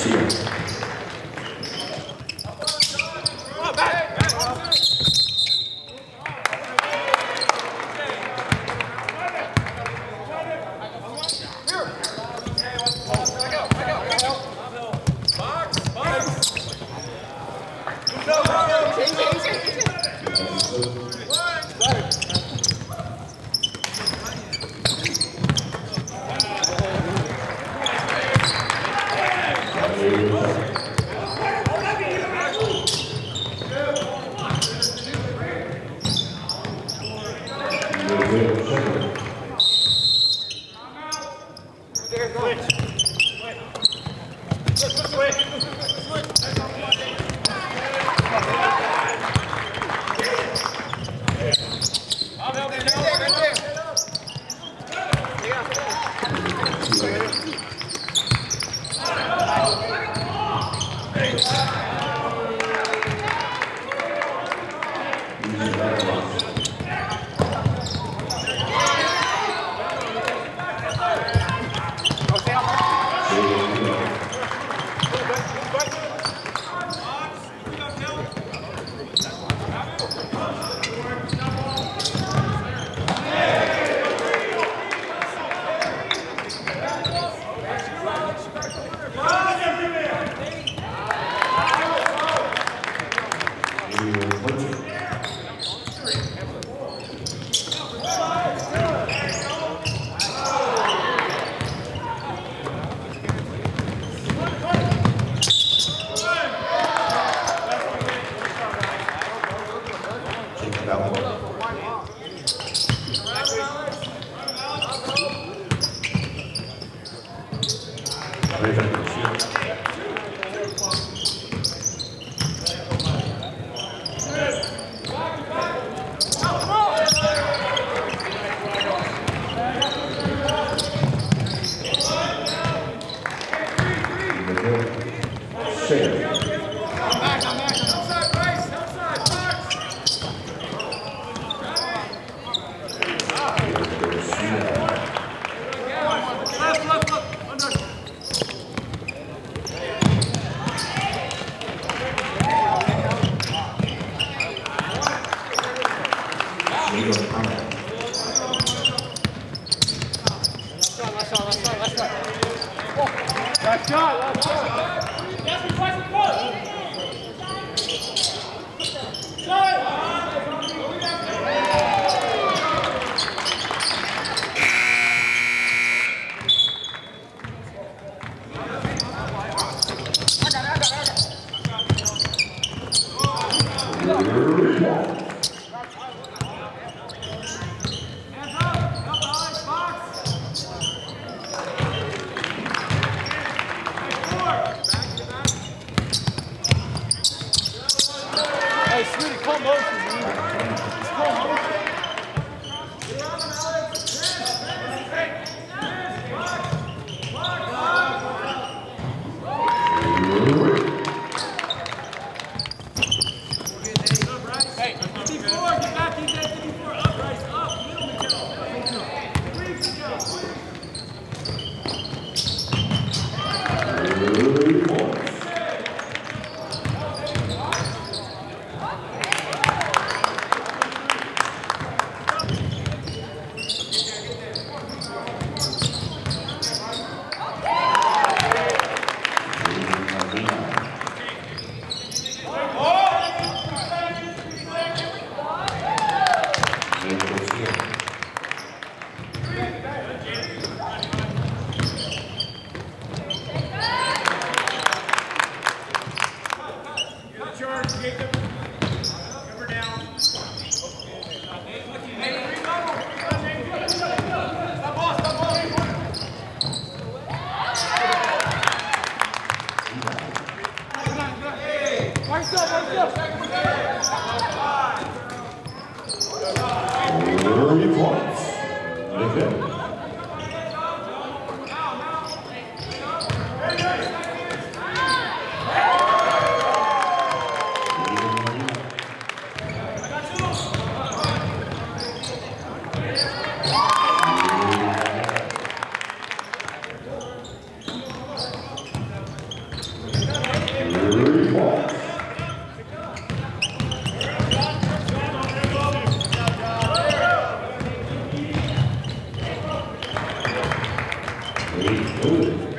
fear. Quick. Obrigado. Let's go, let's go. Yes, we. Very good.